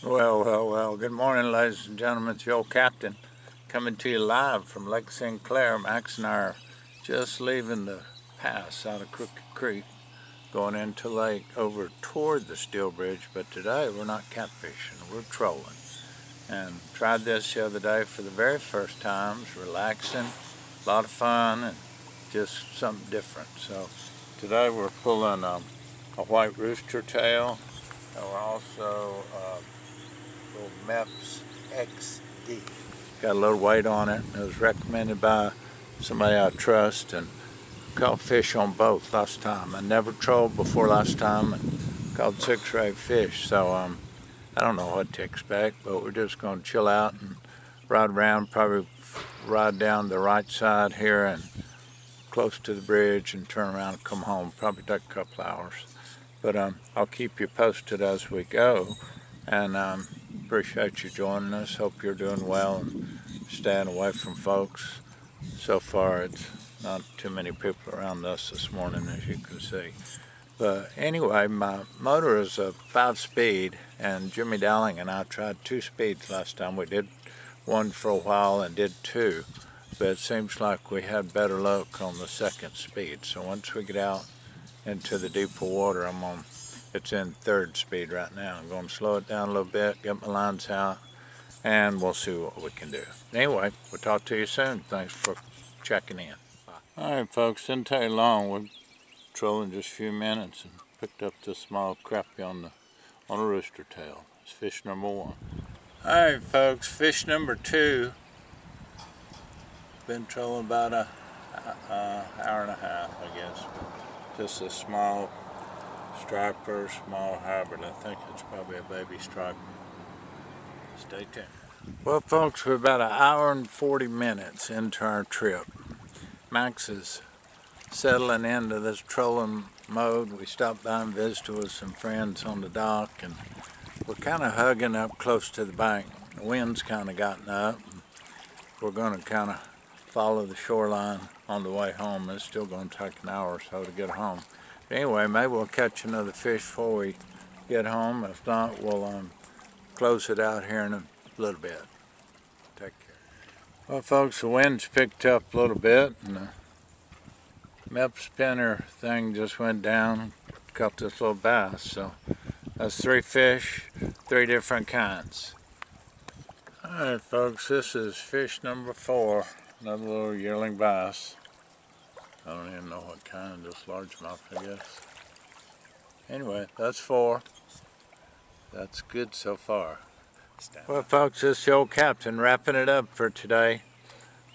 Well, well, well. Good morning, ladies and gentlemen. It's your captain coming to you live from Lake Sinclair. Max and I are just leaving the pass out of Crooked Creek, going into lake over toward the Steel Bridge. But today we're not catfishing, we're trolling. And tried this the other day for the very first time. It's relaxing, a lot of fun, and just something different. So today we're pulling um, a white rooster tail. And we're also Mepps XD. Got a little weight on it. It was recommended by somebody I trust and caught fish on both last time. I never trolled before last time and caught six or eight fish. So um, I don't know what to expect, but we're just going to chill out and ride around, probably ride down the right side here and close to the bridge and turn around and come home. Probably take a couple hours. But um, I'll keep you posted as we go. And um, appreciate you joining us. Hope you're doing well and staying away from folks. So far, it's not too many people around us this morning, as you can see. But anyway, my motor is a five speed, and Jimmy Dowling and I tried two speeds last time. We did one for a while and did two, but it seems like we had better luck on the second speed. So once we get out into the deeper water, I'm on it's in third speed right now. I'm going to slow it down a little bit, get my lines out, and we'll see what we can do. Anyway, we'll talk to you soon. Thanks for checking in. Bye. All right, folks, didn't take long. We're trolling just a few minutes and picked up this small crappie on the on a rooster tail. It's fish number one. All right, folks, fish number two. Been trolling about a, a, a hour and a half, I guess. Just a small striper, small hybrid. I think it's probably a baby striper. Stay tuned. Well, folks, we're about an hour and 40 minutes into our trip. Max is settling into this trolling mode. We stopped by and visited with some friends on the dock, and we're kind of hugging up close to the bank. The wind's kind of gotten up. We're going to kind of follow the shoreline on the way home. It's still going to take an hour or so to get home anyway, maybe we'll catch another fish before we get home. If not, we'll um, close it out here in a little bit. Take care. Well, folks, the wind's picked up a little bit, and the Mepps spinner thing just went down, caught this little bass. So that's three fish, three different kinds. All right, folks, this is fish number four, another little yearling bass. I don't even know what kind, just largemouth, I guess. Anyway, that's four. That's good so far. Well, folks, this is the old captain wrapping it up for today.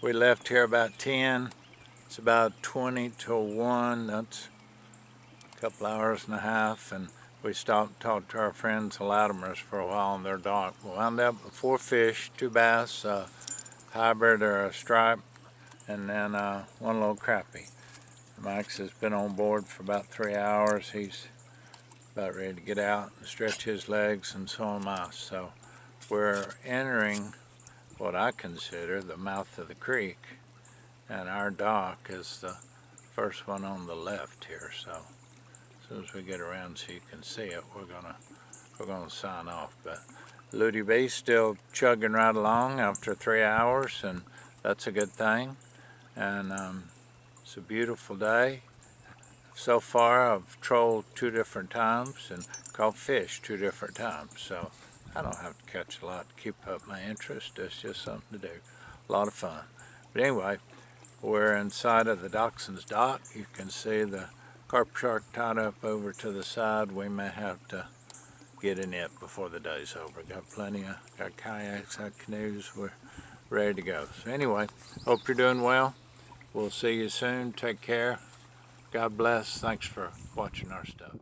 We left here about 10. It's about 20 to 1. That's a couple hours and a half. And we stopped and talked to our friends, the Latimers, for a while on their dock. We wound up with four fish, two bass, a hybrid or a stripe, and then uh, one little crappie. Max has been on board for about three hours. He's about ready to get out and stretch his legs and so am I. So we're entering what I consider the mouth of the creek and our dock is the first one on the left here. So as soon as we get around so you can see it, we're gonna we're gonna sign off. But Loody B still chugging right along after three hours and that's a good thing. And um, it's a beautiful day. So far I've trolled two different times and caught fish two different times. So I don't have to catch a lot to keep up my interest. It's just something to do. A lot of fun. But anyway, we're inside of the Doxson's dock. You can see the carp shark tied up over to the side. We may have to get in it before the day's over. Got plenty of got kayaks, got canoes. We're ready to go. So anyway, hope you're doing well. We'll see you soon. Take care. God bless. Thanks for watching our stuff.